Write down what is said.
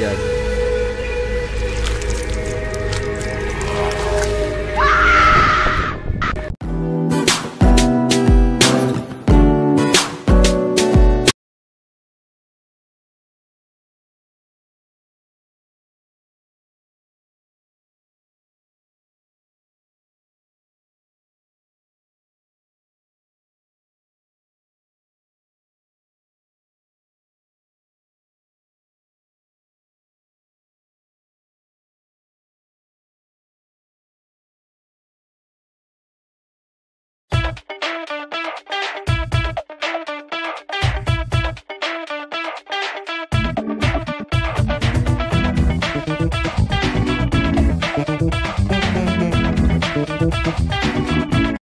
Yeah.